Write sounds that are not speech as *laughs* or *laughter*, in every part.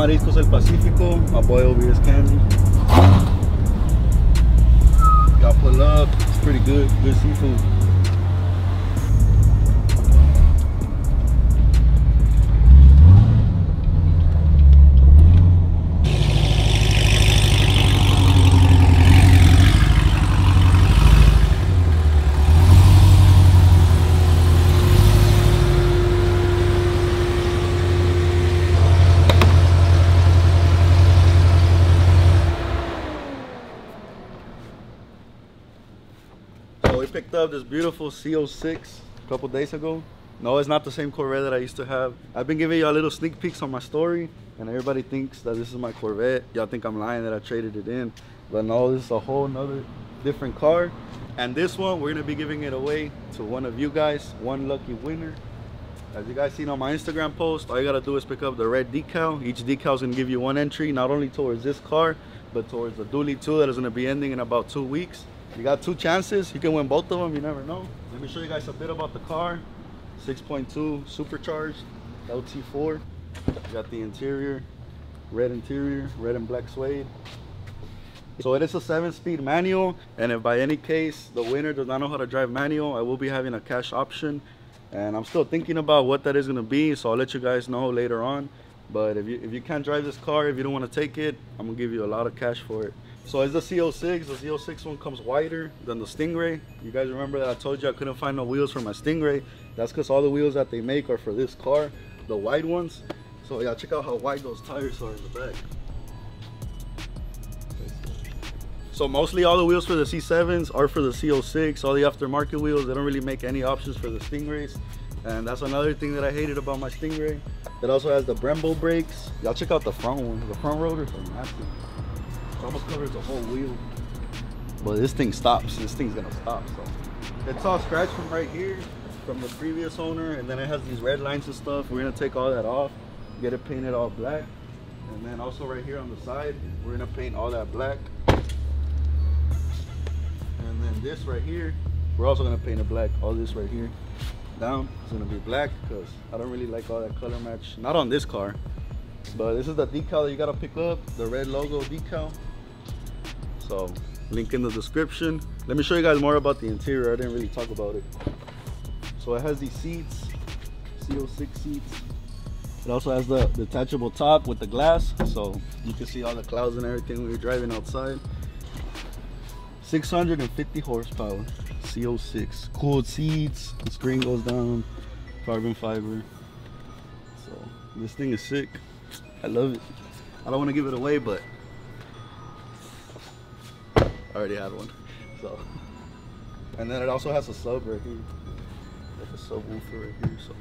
Mariscos El Pacifico. My boy over here is Candy. Y'all pull up. It's pretty good. Good seafood. This beautiful Z06 a couple days ago. No, it's not the same Corvette that I used to have. I've been giving y'all little sneak peeks on my story, and everybody thinks that this is my Corvette. Y'all think I'm lying that I traded it in, but no, this is a whole nother different car. And this one, we're gonna be giving it away to one of you guys, one lucky winner. As you guys seen on my Instagram post, all you gotta do is pick up the red decal. Each decal is gonna give you one entry, not only towards this car, but towards the Dually 2 that is gonna be ending in about two weeks. You got two chances. You can win both of them. You never know. Let me show you guys a bit about the car. 6.2 supercharged LT4. You got the interior, red interior, red and black suede. So it is a seven-speed manual, and if by any case the winner does not know how to drive manual, I will be having a cash option, and I'm still thinking about what that is gonna be. So I'll let you guys know later on. But if you if you can't drive this car, if you don't want to take it, I'm gonna give you a lot of cash for it. So it's the Z06. The Z06 one comes wider than the Stingray. You guys remember that I told you I couldn't find no wheels for my Stingray. That's because all the wheels that they make are for this car, the wide ones. So yeah, check out how wide those tires are in the back. So mostly all the wheels for the C7s are for the Z06. All the aftermarket wheels, they don't really make any options for the Stingrays. And that's another thing that I hated about my Stingray. It also has the Brembo brakes. Y'all check out the front one. The front rotors are massive. It almost covers the whole wheel. But this thing stops. This thing's gonna stop. So it's all scratched from right here, from the previous owner, and then it has these red lines and stuff. We're gonna take all that off, get it painted all black, and then also right here on the side, we're gonna paint all that black. And then this right here, we're also gonna paint it black. All this right here down is gonna be black because I don't really like all that color match. Not on this car, but this is the decal that you gotta pick up, the red logo decal. So link in the description. Let me show you guys more about the interior. I didn't really talk about it. So it has these seats, Z06 seats. It also has the detachable top with the glass, so you can see all the clouds and everything when you're driving outside. 650 horsepower, Z06. Cooled seats, the screen goes down, carbon fiber. So this thing is sick. I love it. I don't want to give it away, but Already had one. So, and then it also has a sub right here, like a subwoofer right here. So,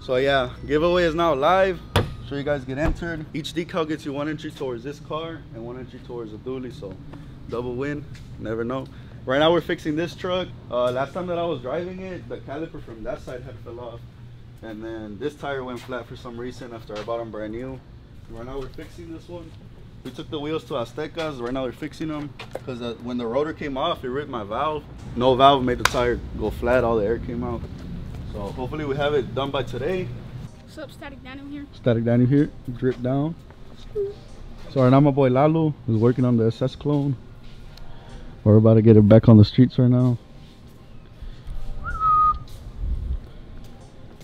so yeah, giveaway is now live. So you guys get entered. Each decal gets you one entry towards this car and one entry towards the dually. So, double win. Never know. Right now we're fixing this truck. Uh, last time that I was driving it, the caliper from that side had fell off. And then this tire went flat for some reason after I bought them brand new. Right now we're fixing this one. We took the wheels to Aztecas. Right now we're fixing them because uh, when the rotor came off, it ripped my valve. No valve made the tire go flat. All the air came out. So hopefully we have it done by today. What's up, Statik Daniel here? Statik Danny here, drip down. So right now my boy Lalo is working on the SS clone. We're about to get it back on the streets right now.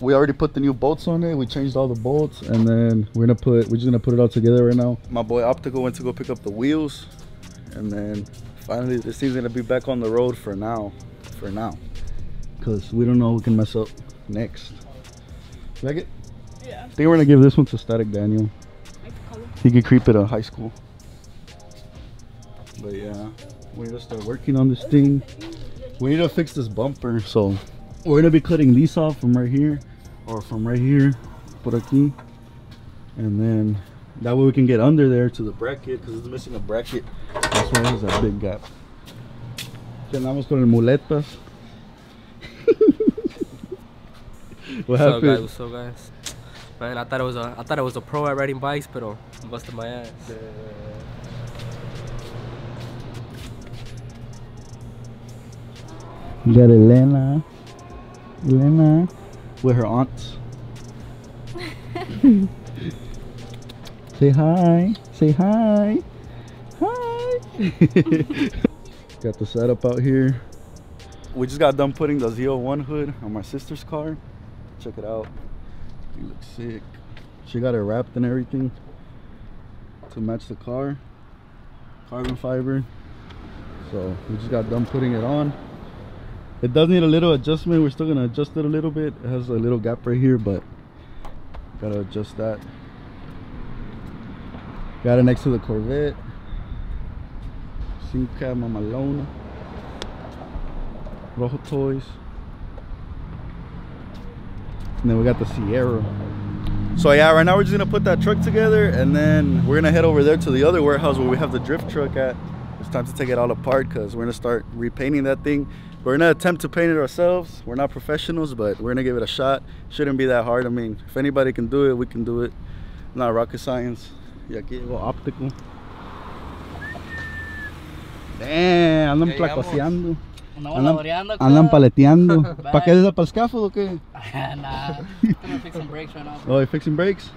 We already put the new bolts on it. We changed all the bolts and then we're gonna put we're just gonna put it all together right now. My boy Optical went to go pick up the wheels and then finally this thing's gonna be back on the road for now. For now. Cause we don't know who can mess up next. Like it? Yeah. I think we're gonna give this one to Statik Daniel. Like the color. He could creep it at high school. But yeah, we need to start working on this thing. We need to fix this bumper. So we're gonna be cutting these off from right here or from right here, por aquí. And then that way we can get under there to the bracket because it's missing a bracket. That's why there's that big gap. Que andamos con el muletas. *laughs* what What's up, guys? happened? What's up, guys? Man, I thought it was a I thought it was a pro at riding bikes, but I busted my ass. We got Elena. Elena. With her aunts. Say hi. Say hi. Hi. *laughs* got the setup out here. We just got done putting the Z01 hood on my sister's car. Check it out. It looks sick. She got it wrapped and everything to match the car. Carbon fiber. So we just got done putting it on. It does need a little adjustment. We're still gonna adjust it a little bit. It has a little gap right here, but gotta adjust that. Got it next to the Corvette. Simca Mamalona. Rojo Toys. And then we got the Sierra. So yeah, right now we're just gonna put that truck together and then we're gonna head over there to the other warehouse where we have the drift truck at. It's time to take it all apart because we're gonna start repainting that thing. We're gonna attempt to paint it ourselves. We're not professionals, but we're gonna give it a shot. Shouldn't be that hard. I mean, if anybody can do it, we can do it. Not rocket science. Y aquí llegó óptico. Damn, andan placoseando. Andan, andan paleteando. *laughs* ¿Para qué para el scaffold o qué? *laughs* nah, I'm *laughs* gonna fix some brakes right now. Oh, you're fixing brakes?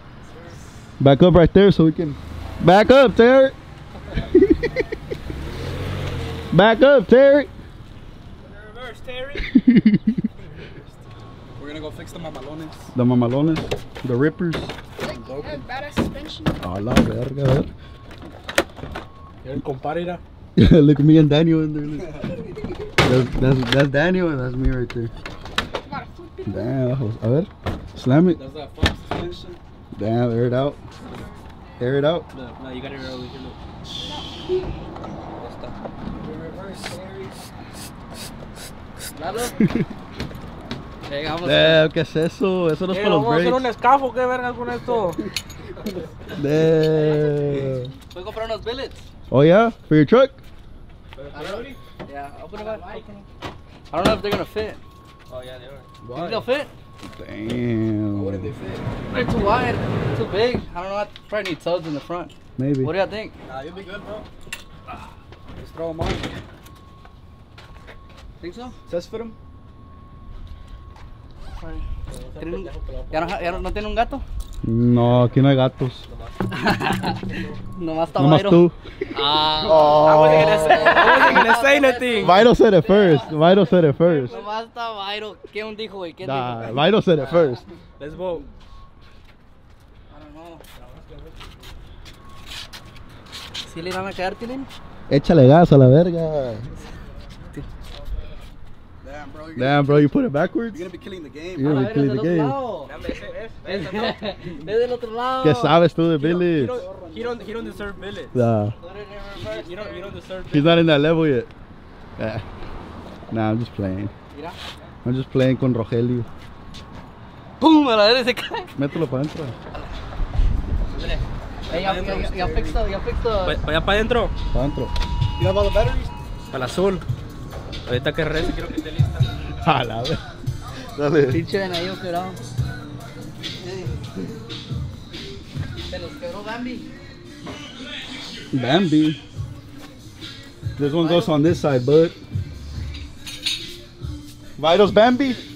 Back up right there so we can. Back up, Terry! Back up, Terry! Reverse, *laughs* We're gonna go fix the mamalones. The mamalones, the rippers. Yeah, uh, badass suspension. Oh, la verga, a. El compadre. *laughs* Look at me and Daniel in there. *laughs* That's, that's, that's Daniel and that's me right there. Gotta flip it. Damn, a ver. Slam it. Does that Fox suspension? Damn, air it out. Air it out. No, no, you got it over here. Look. Reverse, Terry. Lalo. Llegamos. Damn, ¿qué es eso? Eso no es Eh, para los vamos a hacer un brakes. escafo, ¿qué verga con esto? *laughs* Damn. Voy a comprar unos billets. Oh yeah? For your truck? Yeah, open it up. I don't know if they're gonna fit. Oh, yeah, they are. You think they'll fit? Damn. What fit? They're too wide, too big. I don't know. I probably need tubs in the front. Maybe. What do y'all think? Nah, you'll be good, bro. Just throw them on. Think so? Them. ¿Tienen un- ¿Ya no, ya no, no tiene un gato? No, aquí no hay gatos. *laughs* Nomás está Nomás tú. Ah. I wasn't gonna say, I wasn't gonna say anything. Vito said it first. Vito said it first. Nomás está Byron. ¿Quién dijo, güey? ¿Quién Nah, dijo? Vito said it first. Let's vote. I don't know. ¿Sí le van a quedar, Tilín? Échale gas a la verga. Damn, bro. You're, Damn, bro, you put it backwards? gonna be killing the game. You're gonna ver, kill es the game. Es *laughs* del otro lado. ¿Qué sabes tú de He Billy? don't, he don't, he don't deserve billets. Nah. You don't, you don't deserve he's billets. not in that level yet. Eh. Nah, I'm just playing. I'm just playing con Rogelio. ¡Pum! A la vez se cae. Mételo para adentro. Ya, ya, ya, ya fixed the, ya fixed Vaya para adentro. Para adentro. You have all the batteries? Para el azul. Ahorita que rece quiero que esté lista. *laughs* A la verga. Dale. Pinche venadillo quebrado. Se los quebró Bambi. Bambi. This one goes on this side, bud. Vito's Bambi?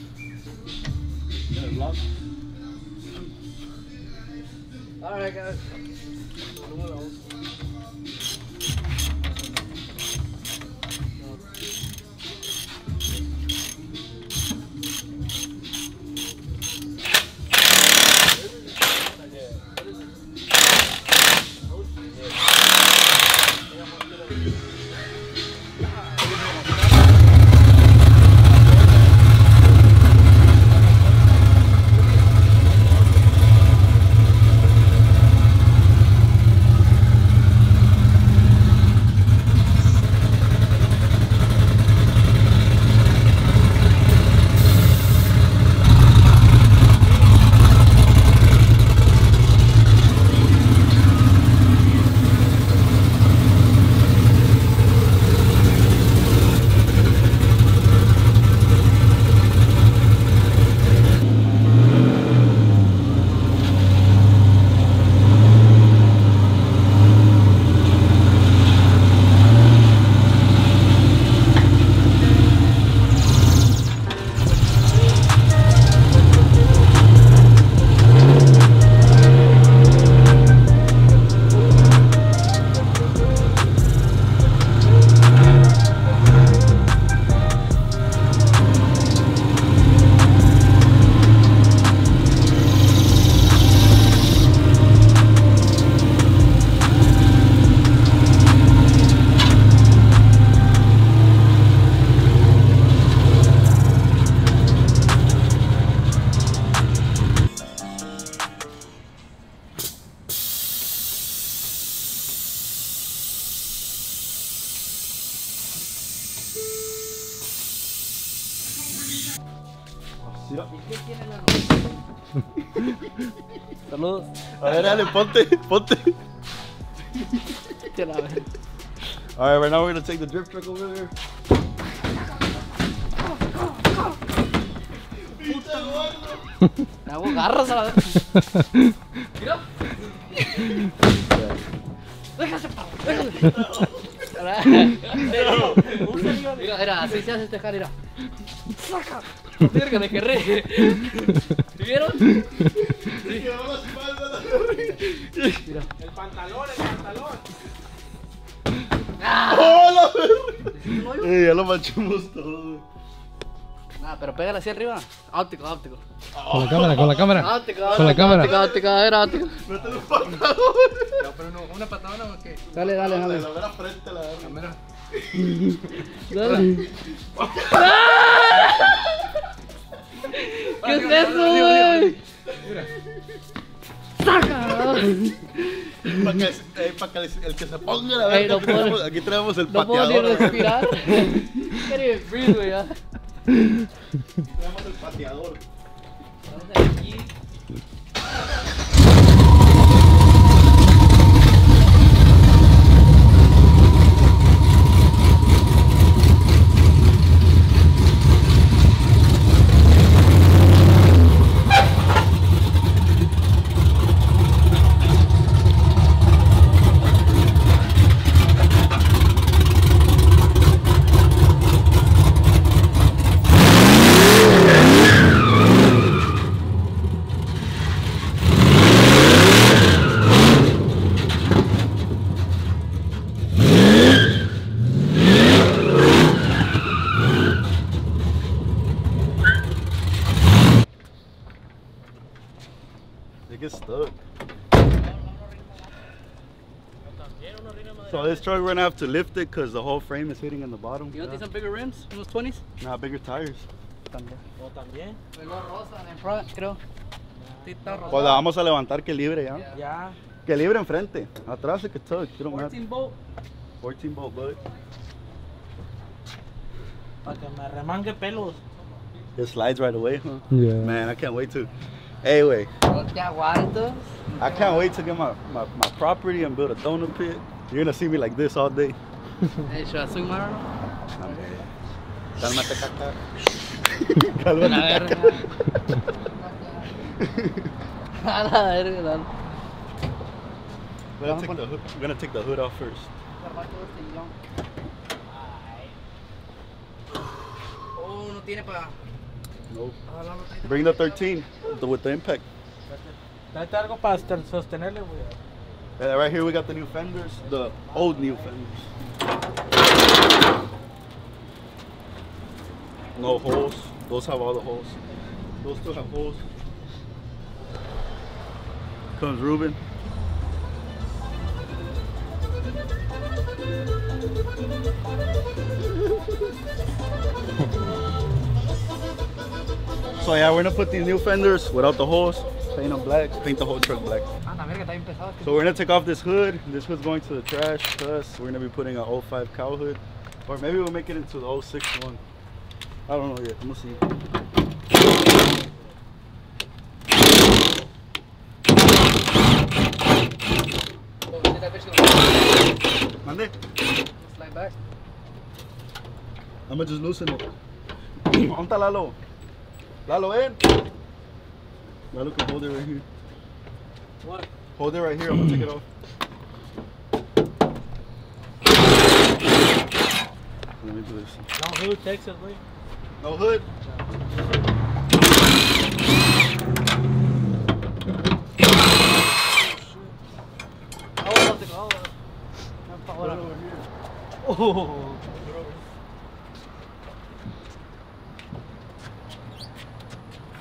*laughs* Saludos. A ver, dale, ponte, ponte. Te la ves. All right, right now we're gonna take the drift truck over there. Me hago garras a la vez. Mira. Déjase, pavo, déjase. Mira, mira, así se hace este. Saca. *laughs* Verga, me querré. ¿Vieron? Mira. El pantalón, el pantalón. ¡Oh, la verga! Eh, ya lo manchamos todo. Nah, pero pégale así arriba. Óptico, óptico. Con la cámara, con la cámara. Óptico, Con la cámara. Óptico, óptico, a ver, óptico. Métele un pantalón. pero no, una patadona o qué? Dale, dale, dale. la vera frente, la verga. Dale. *laughs* ¿Qué es eso, güey? ¡Saca! Para que, eh, pa' que el que se ponga la verga. Ey, no aquí, puedo- tenemos, aquí tenemos el No puedo ni pateador. respirar. *laughs* Güey. el pateador. So this truck we're gonna have to lift it because the whole frame is hitting in the bottom. You want these some bigger rims? Unos 20s? Nah, bigger tires. Oh, también. O también. Tengo rosa en front, creo. Sí, rosa. Pues la vamos a levantar que libre ya. Ya. Que libre enfrente. Atrás it could tug. You don't 14 bolt. 14 bolt bud. Para que me remangue pelos. It slides right away, huh? Yeah. Man, I can't wait to. Anyway, No te. I can't wait to get my, my, my property and build a donut pit. You're gonna see me like this all day. *laughs* Hey, should I swing mine or no? Cálmate, caca. *laughs* A Cálmate, caca. verga. *laughs* A la verga, dale. We're gonna, take the hood, we're gonna take the hood off first. Oh, no tiene para. Nope. Ah, Bring the 13 the, with the impact. Date algo para sostenerle, güey. Right here we got the new fenders, the old new fenders. No holes. Those have all the holes. Those still have holes. Comes Ruben. *laughs* So yeah, we're gonna put these new fenders without the holes, paint them black, paint the whole truck black. La verga, está bien pesado. So we're gonna take off this hood. This hood's going to the trash. Plus, we're gonna be putting an 05 cowl hood, or maybe we'll make it into the 06 one. I don't know yet. I'm gonna see. Shit, that bitch gonna Mande. slide back. I'm gonna just loosen it. ¿Dónde está Lalo? Lalo, ven. Lalo can hold it right here. What? Hold it right here. I'm gonna take it off. Let me do this. No, who Texas, güey. No hood. Oh, no te cago. No, pa' ahora. Oh.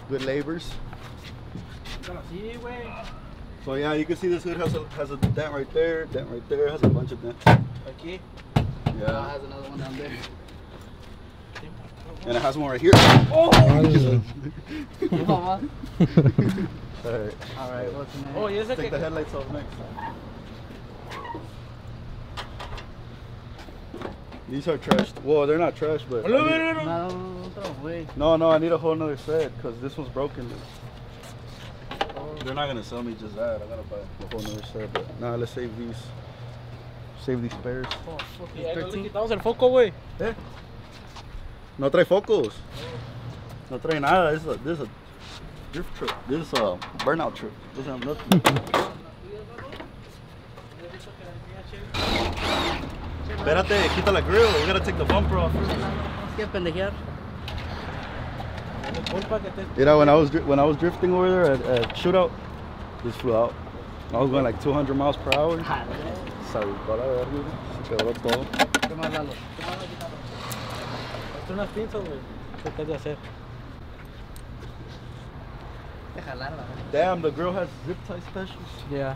Good labors. Sí, güey. So yeah, you can see this hood has a has a dent right there, dent right there, has a bunch of dents. Okay. Yeah. Yeah. has another one down there. And it has one right here. Oh! *laughs* No, mamá. Alright. Alright, what's next? Oh, y ese Take que. the headlights off next. These are trash. Well, they're not trash, but. I need- No, otro, güey. no, no, I need a whole nother set because this one's broken. They're not gonna sell me just that. I gotta buy a whole nother set. But nah, let's save these. Save these spares. Y ahí no le quitamos el foco, güey. Eh? No trae focos. No trae nada. This is a, this is a drift trip. This is a burnout trip. Doesn't have nothing. Espérate, quita la grill. We gotta take the bumper off. Tienes que pendejear. Culpa que te You know, when I was when I was drifting over there at, at shootout, this flew out. I was going like 200 miles per hour. Salí para la verga, se quebró todo. ¿Qué más, Lalo? Hazte unas pinzas, güey. ¿Qué te has de hacer? De jalar. Damn, the grill has zip tie specials. Yeah.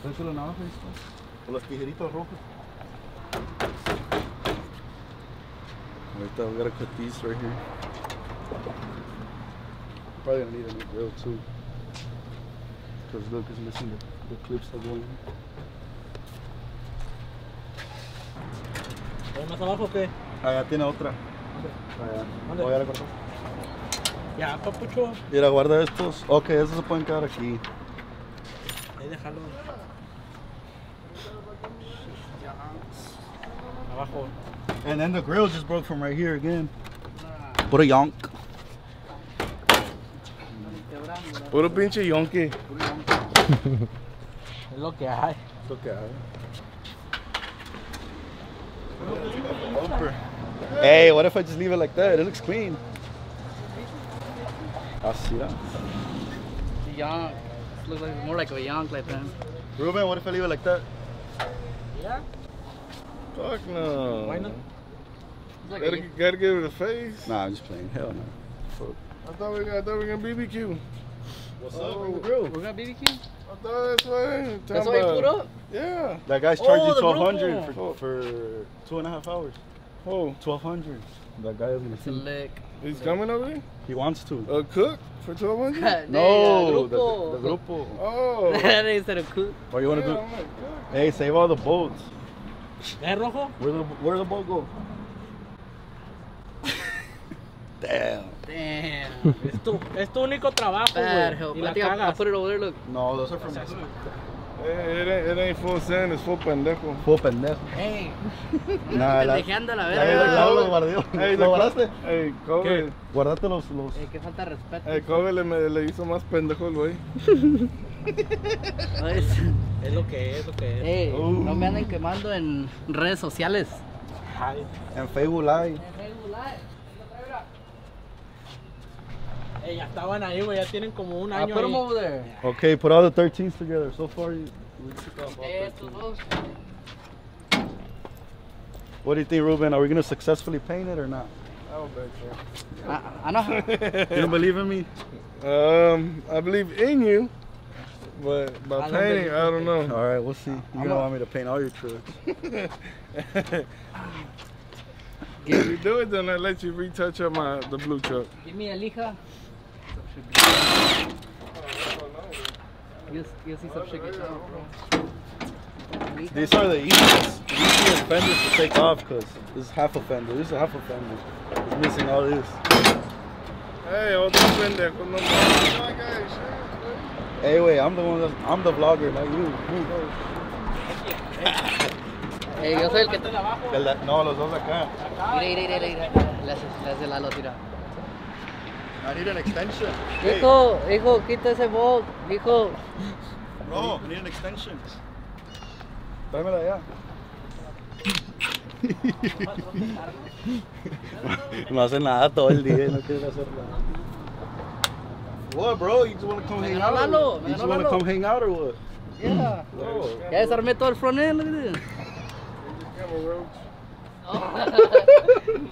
Special navajas y stuff. Los tijeritos rojos. Ahorita we gotta cut these right here. Probably gonna need a new grill too. Cause look, it's missing the, the clips that go in. ¿Hay más abajo o qué? Allá Ah, tiene otra. Allá. ¿Dónde? Oh, ya la cortó. Ya, papucho. Mira, guarda estos. Ok, esos se pueden quedar aquí. Ahí déjalo. Abajo. And then the grill just broke from right here again. Put a yonk. Puro pinche yonki. *laughs* Es lo que hay. Look at it. Bumper. Hey, what if I just leave it like that? It looks clean. I see that. Yonk. Looks like more like a yonk like that. Ruben, what if I leave it like that? Yeah. Fuck no. Why not? Like Gotta, gotta give it a face. Nah, I'm just playing. Hell no. I thought we I thought we were gonna BBQ. What's up? Oh. the grill? we're gonna BBQ? I thought that's why. That's why you put up? Yeah. That guy's Oh, charging the twelve hundred for, for two and a half hours. Oh. Oh, Twelve hundred. That guy is gonna It's a see. lick. he's coming over here? He wants to. A cook for 1200 *laughs* No, the, grupo. the, the grupo. Oh. *laughs* that ain't said a cook. Or you wanna Yeah, do? Oh cook. Hey, save all the boats. ¿Es rojo? Where the where the boat go? *laughs* Damn. Damn. Es tu, es tu único trabajo, güey. Y I la think I'll, I'll cagas. put it over there, look. No, those are from It, it, ain't, it ain't full send, it's full pendejo. Full pendejo. Hey. *laughs* Nah, la- Pendejeando la Ya, ya, ya verga. lo guardé. Hey, ¿Lo guardaste? Hey, Kobe. Guardate los, los. Eh, qué falta de respeto. Hey, Kobe le, me- le hizo más pendejo el güey. Ay, *laughs* Es lo que es, lo que es. Ey, Uh. no me anden quemando en redes sociales. Ay. En Facebook Live. Ey, ya estaban ahí, güey. Ya tienen como un I put them over there. Okay, put all the 13s together. So far, you, we took off all eh, Estos 13. dos. What do you think, Ruben? Are we gonna successfully paint it or not? I don't think I, I know. You don't believe in me? Um, I believe in you, but I by don't painting, I don't know. All right, we'll see. You're I'm gonna want me to paint all your trucks. *laughs* if you do it, then I let you retouch up my the blue truck. Give me a lija. Yo, yo sí soy chiquito, bro. Lija. These are the easiest, easiest fenders to take off because this is half a fender. This is half a fender. It's missing all this. Hey, otro pendejo, no mames. Like, hey, shit, Hey, wait, I'm the one. That's, I'm the vlogger, not you. Eh, yo soy el que te... El no, los dos acá. Mira, mira, mira, mira. Le hace, le hace Lalo, tira. I need an extension. Hey, Hijo, hijo, quita ese bot. Hijo. bro, I need an extension. Tráemela ya. *laughs* no hace nada todo el día, no quiere hacer nada. What, bro? You just want to come Me hang ganó out? Lalo, or- me You just ganó want to Lalo. come hang out or what? Yeah. Bro. Ya desarmé todo el front end, look at this. I'm a roach.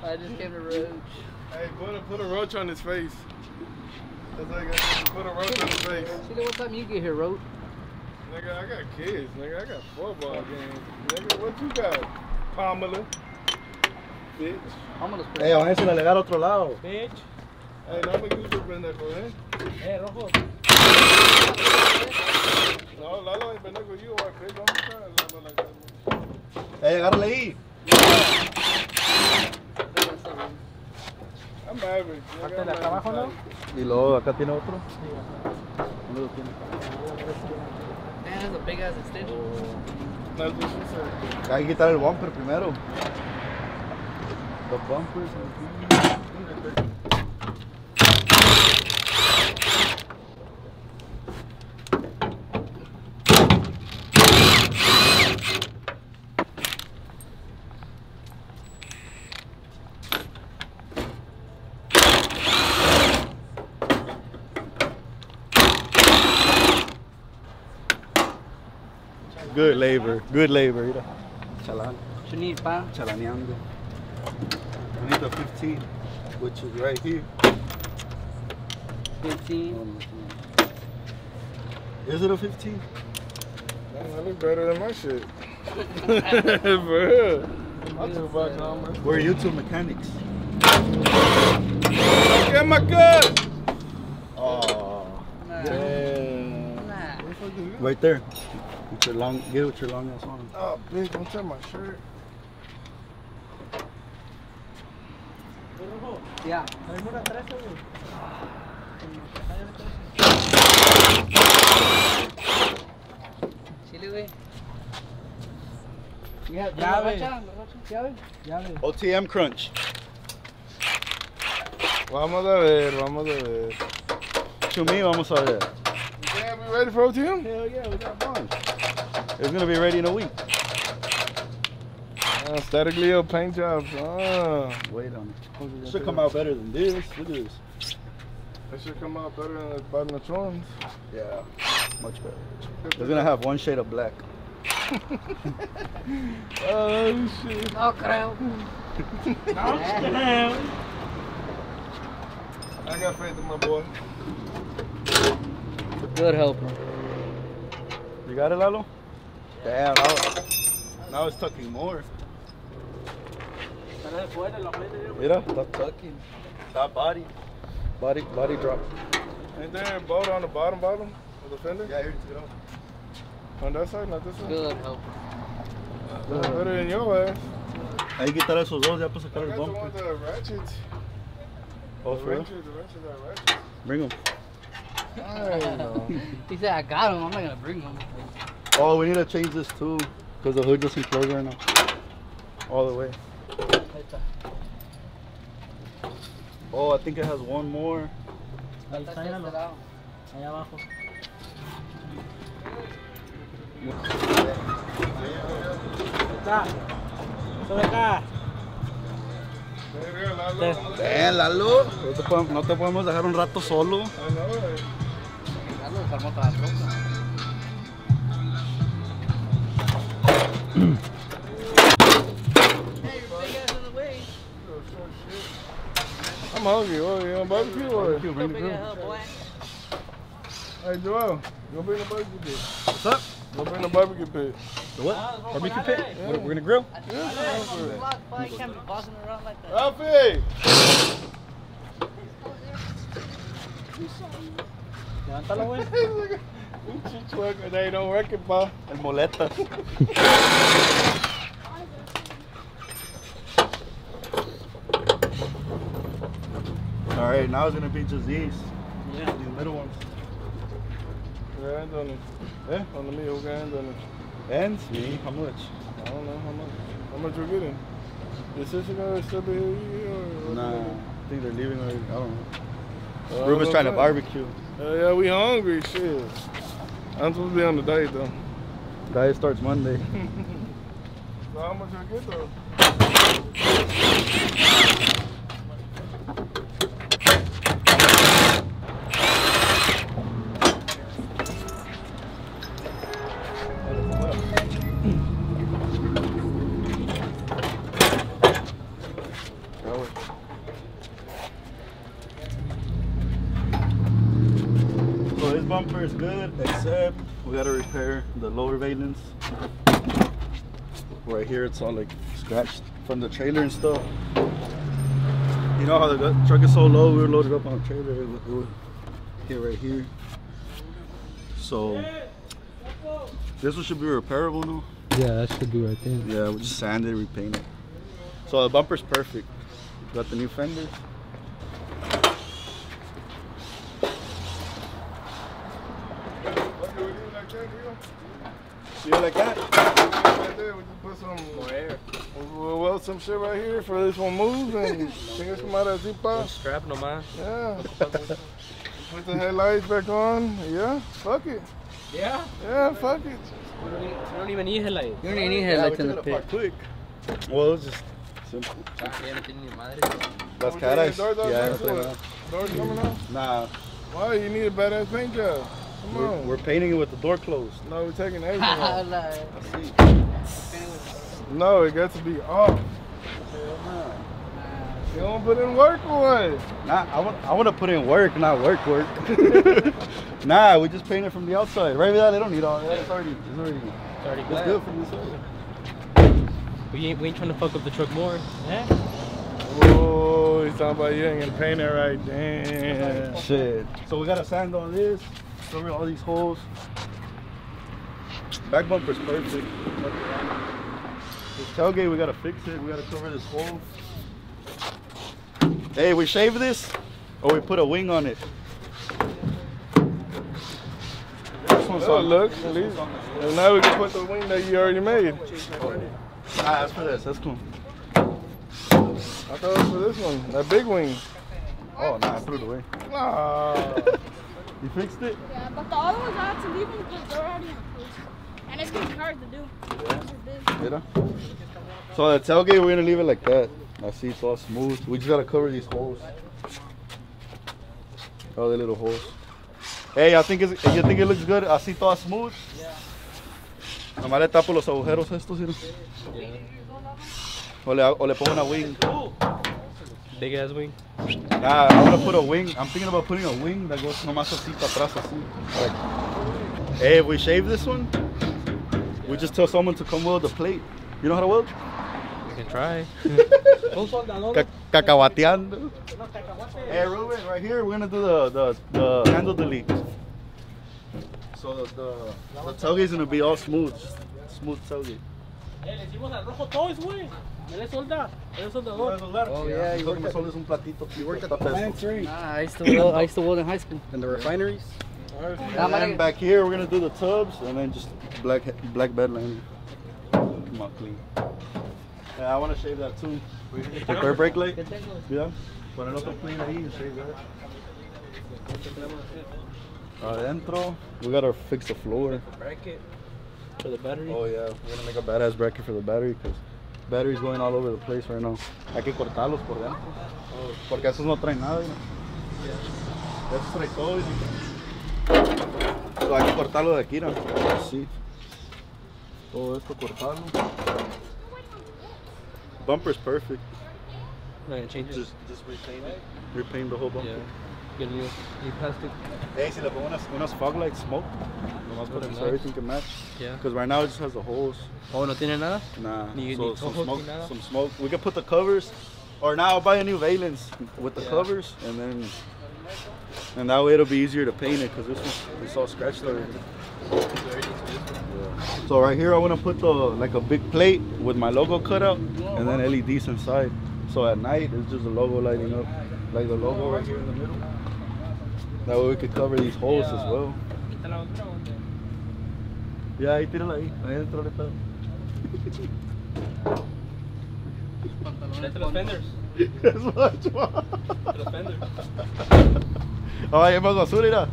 I just came to roach. *laughs* Hey, put a, put a roach on his face. That's like I put a roach on his face. See what time you get here, roach. Nigga, I got kids. Nigga, I got football games. Nigga, what you got? Pamela. Bitch. Vámonos, pues. Hey, váyanse a alegar a otro lado. Bitch. Hey, no me gusta el pendejo, eh? Eh, rojo. No, Lalo ain't pendejo. You are, kid. Don't try Lalo like that. Hey, agárrale ahí. Parte de acá abajo, ¿no? Y luego acá tiene otro. ¿Dónde lo tiene? Hay que quitar el bumper primero. Los bumpers. Good labor, good labor. Mira. Chalan. What you need, pa? chalaneando. I need the 15, which is right here. 15. Is it a 15? Man, that look better than my shit. *laughs* For real. I took back We're YouTube mechanics. Get my gun! Oh, Nah. Damn. Nah. What the fuck is this? right there. With your long, get it with your long ass on. Oh, bitch, don't touch my shirt. Yeah. Chile, güey. Ya, ya, Llave. borracha, borracha, llave. OTM crunch. Vamos a ver, vamos a ver. To me, vamos a ver. Yeah, we ready for OTM? Hell yeah, we got one. It's gonna be ready in a week. Uh, Statik Leo paint jobs. Ah. Wait on it. Should come out better than this. Look at this. That should come out better than the bottom of Yeah, much better. It's gonna have one shade of black. *laughs* Oh, shit. No creo. I got faith in my boy. Good helper. You got it, Lalo? Damn, now, now it's tucking more. Mira, está tucking. That body. Body, body drop. Ain't there a bolt on the bottom, bottom of the fender? Yeah, here to go. On that side, not this one? Good helper. Better than your ass. Ahí quitar esos dos ya para I sacar el got the one with bumper. the ratchets. Oh, the for real? the wrenches are ratchets. Bring them. I know. He said, I got them. I'm not gonna bring him. Oh, we need to change this too. Because the hood doesn't close right now. All the way. Oh, I think it has one more. Ahí está, míralo. Allá abajo. Acá. Ven, Lalo. No te, podemos, dejar un rato solo. Desarmó toda la I'm hungry. Oh, you on barbecue or? Bring the grill. Hey, Joel, go bring the barbecue pit. What's up? Go bring the barbecue pit. The what? Uh, barbecue pit? We're, we're gonna grill? You can't be bossing around like that. Alfie! Levántalo, güey. Chichueco, they don't work it, pa. El moleta. *laughs* All right, now it's gonna be just these. Yeah. These middle ones. Hands on it. Eh? On the got hands on it? Ends? Me? How much? I don't know how much. How much we're getting? Is sister gonna still be here or? Nah, I think they're leaving already. I don't know. Uh, Ruben's trying to barbecue. Uh, yeah, we hungry, shit. I'm supposed to be on the diet though. Diet starts Monday. So how much I get though? surveillance. Right here, it's all like scratched from the trailer and stuff. You know how the truck is so low, we were loaded up on a trailer. It hit right here. So this one should be repairable now. Yeah, that should be right there. Yeah, we just sand it, repaint it. So the bumper's perfect. Got the new fender. What do we do that, Leo? You like that? Right there, we just put some More air. We'll weld some shit right here for this one moves and *laughs* fingers come out of Un zipa. them, nomás. Yeah. Put the headlights back on. Yeah, fuck it. Yeah. Yeah, fuck it. You don't, even, you don't even need headlights. You don't even need Yeah, headlights we in the pit. quick. Well, it's just simple. Ah, ya no tiene ni. Las caras. taking doors out Yeah, no to trae it? nada. Doors coming out? Nah, Why? You need a badass paint job. Come we're, on. we're painting it with the door closed. no, we're taking *laughs* everything off. Like, No, it got to be off. You don't put in work or what? Nah, I want I want to put in work, not work work. *laughs* *laughs* nah, we just paint it from the outside. Right now, they don't need all that. It's already it's already It's already it's good from the inside. We ain't, we ain't trying to fuck up the truck more. Eh? Oh, he's talking about you ain't gonna paint it right. Damn. Shit. So we gotta sand on this, cover all these holes. Back bumper's perfect. This tailgate, we gotta fix it. We gotta cover this hole. Hey, we shave this, or we put a wing on it. This one's Oh, on- look, this at one's least. on the- And now we can put the wing that you already made. Ah, that's for this. That's cool. I thought it was for this one, that big wing. Oh, nah, I threw it away. *laughs* Ah. You fixed it? Yeah, but the other ones I had to leave them because they're already in place. And it's getting hard to do. Are big. Mira. So the tailgate, we're gonna leave it like that. I see it's all smooth. We just gotta cover these holes. All the little holes. Hey, I think it's, you think it looks good? Así todo smooth. Nomás le tapo los agujeros estos, mira. O le, o le pongo una wing. Big ass wing. Nah, I wanna put a wing. I'm thinking about putting a wing that goes nomás así para atrás, así. Like, hey, if we shave this one, we just tell someone to come weld the plate. You know how to weld? We can try. *laughs* Ca- cacahuateando. Hey, Ruben, right here, we're gonna do the the, the handle delete. So the, the, the tailgate's gonna be all smooth, smooth tailgate. Eh, le hicimos al rojo toys, güey. Él es solda. Él es soldador. Oh yeah, you work at, un platito. You work at the Nah, I used to weld, I used to weld in high school. In the refineries? And then back here, we're gonna do the tubs and then just black black bed lining. Come on, clean. Yeah, I wanna shave that too. The rear brake light. Yeah. Poner otro clean ahí and shave that. Adentro, we gotta fix the floor. Bracket for the battery. Oh yeah, we're gonna make a badass bracket for the battery because battery's going all over the place right now. Hay que cortarlos por dentro. Porque esos no traen nada. ¿no? Esos traen todo. So, hay que cortarlo de aquí, ¿no? Así. Todo esto cortarlo. Bumper's perfect. Not gonna change it. Just, just repaint it. Repaint the whole bumper. Yeah. Get new, new plastic. Hey, si le pongo unas, unas fog lights, smoke. Nomás Put para lights. everything can match. Yeah. Because right now it just has the holes. Oh, no tiene nada? Nah, Ni- so ni some smoke, nada? some smoke. We can put the covers, or now I'll buy a new valence with the Yeah. covers, and then, and that way it'll be easier to paint it because this one it's all scratched already. So right here I want to put the like a big plate with my logo cut out, and then LEDs inside. So at night it's just the logo lighting up, like the logo right here in the middle. That way we could cover these holes as well. Ya ahí tírala ahí, ahí dentro le pedo. Los fenders. Es macho. Los fenders. Oh, ahí hay más basura, mira.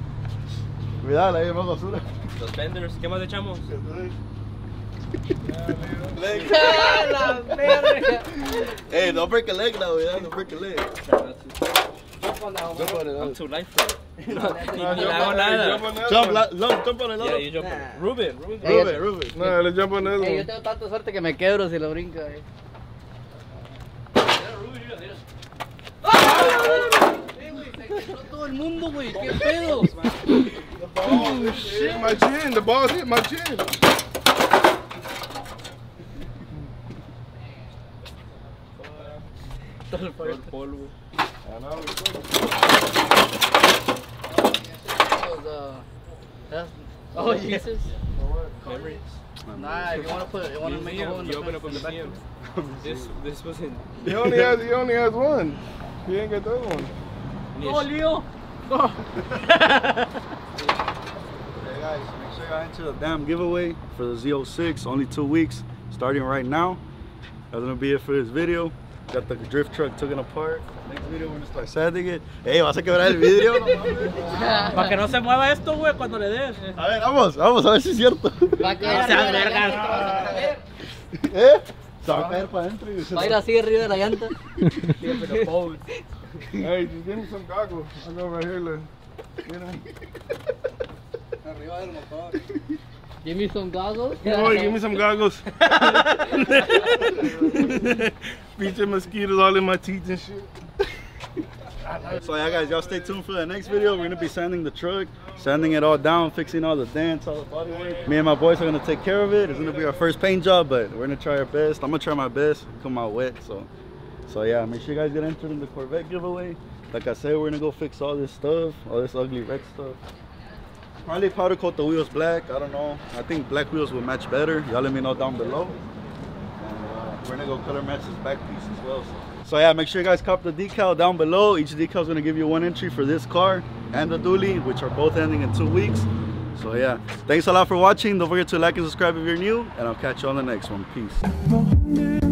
Cuidado, ahí hay más basura. Los fenders. ¿Qué más echamos? *laughs* la verga! Hey, don't break a leg now, yeah. Don't break a leg. Jump on. Jump it. I'm too light for it. No, Nah, ni jump le on- hago hey, nada. jump on that Jump, la, love, jump on it, Yeah, you jump on it. Nah. Ruben, Ruben. Ruben, Ruben. No, let's jump on the other Ey, yo tengo tanta suerte que me quebro si lo brinco. eh. Eh, todo el mundo, güey. ¿Qué pedo? The ball hit my chin. The ball hit my chin. Todo el polvo. Those, uh, that's- Oh, pieces? Memories. Nah, if you want to put, you want to make a hole in You open up a fence. museum. *laughs* This, this was in. He only has he only has one. He ain't got the other one. Oh, Leo! *laughs* Hey guys, make sure y'all enter the damn giveaway for the Z06. Only two weeks, starting right now. That's gonna be it for this video. Got the drift truck taken apart. Next video we're gonna start sanding it. Hey, vas a quebrar el mames. Para que no se mueva esto, güey, cuando le des. a ver, vamos, vamos a ver si es cierto. Va a No arriba caer. ¿Eh? Se va a caer para adentro y se Va a ir así arriba de la llanta. Hey, just give me some goggles. I go right here, look. You know? Give me some goggles. *laughs* Oh, give me some goggles. *laughs* Pinche mosquitoes all in my teeth and shit. So yeah guys, y'all stay tuned for the next video. We're gonna be sanding the truck, sanding it all down, fixing all the dents, all the body work. Me and my boys are gonna take care of it. It's gonna be our first paint job, but we're gonna try our best. I'm gonna try my best, come out wet. So so yeah, make sure you guys get entered in the Corvette giveaway. Like I said, we're gonna go fix all this stuff, all this ugly red stuff. Probably powder coat the wheels black. I don't know. I think black wheels will match better. Y'all let me know down below. And uh, we're gonna go color match this back piece as well. So. so yeah, make sure you guys cop the decal down below. Each decal is gonna give you one entry for this car and the dually, which are both ending in two weeks. So yeah, thanks a lot for watching. Don't forget to like and subscribe if you're new, and I'll catch you on the next one. Peace.